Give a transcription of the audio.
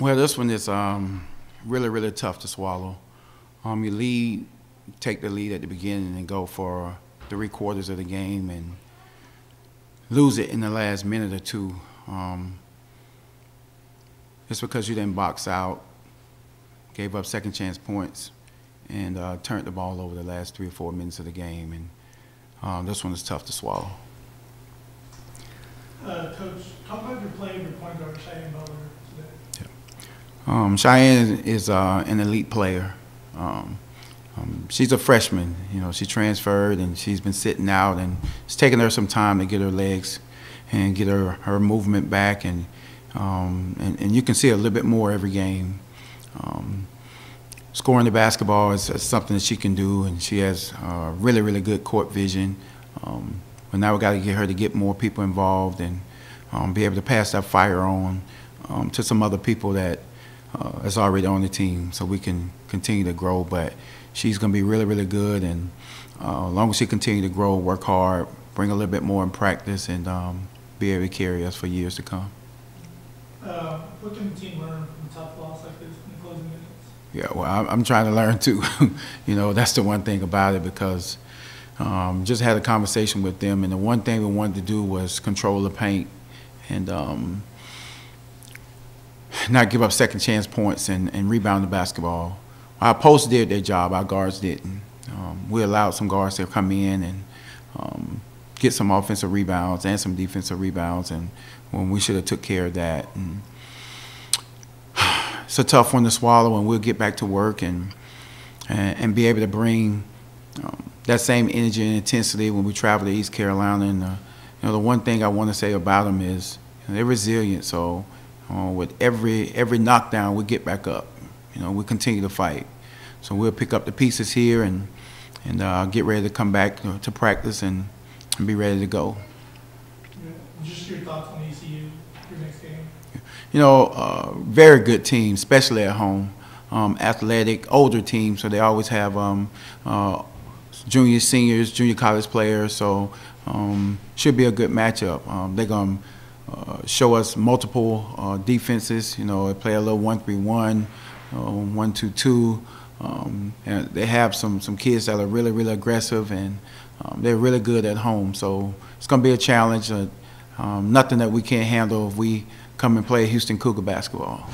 Well, this one is um, really, really tough to swallow. Um, you lead, take the lead at the beginning and go for three quarters of the game and lose it in the last minute or two. Um, it's because you didn't box out, gave up second chance points, and uh, turned the ball over the last three or four minutes of the game. And um, this one is tough to swallow. Uh, Coach, talk about your play your point guard, Cheyenne Butler. Um, Cheyenne is uh, an elite player. Um, um, she's a freshman. You know, she transferred and she's been sitting out, and it's taken her some time to get her legs and get her, her movement back, and, um, and and you can see a little bit more every game. Um, scoring the basketball is, is something that she can do, and she has uh, really really good court vision. Um, but now we got to get her to get more people involved and be able to pass that fire on to some other people that uh, is already on the team, so we can continue to grow. But she's going to be really, really good, and uh, as long as she continues to grow, work hard, bring a little bit more in practice, and um, be able to carry us for years to come. Uh, what can the team learn from tough loss like this in the closing minutes? Yeah, well, I'm, I'm trying to learn too. you know, that's the one thing about it because um, just had a conversation with them, and the one thing we wanted to do was control the paint and um, not give up second chance points and, and rebound the basketball. Our posts did their job, our guards didn't. Um, we allowed some guards to come in and um, get some offensive rebounds and some defensive rebounds, and when we should have took care of that. And it's a tough one to swallow, and we'll get back to work and and, and be able to bring um, that same energy and intensity when we travel to East Carolina. And uh, you know, the one thing I want to say about them is you know, they're resilient. So uh, with every every knockdown, we get back up. You know, we continue to fight. So we'll pick up the pieces here and and uh, get ready to come back to, to practice and, and be ready to go. Just your thoughts on ECU, your next game. You know, uh, very good team, especially at home. Um, athletic, older team, so they always have um, uh, junior, seniors, junior college players. So um, should be a good matchup. Um, they're gonna uh, show us multiple uh, defenses. You know, they play a little one-three-one, uh, one-two-two. Um, and they have some some kids that are really really aggressive and um, they're really good at home. So it's gonna be a challenge. Uh, um, nothing that we can't handle if we come and play Houston Cougar basketball.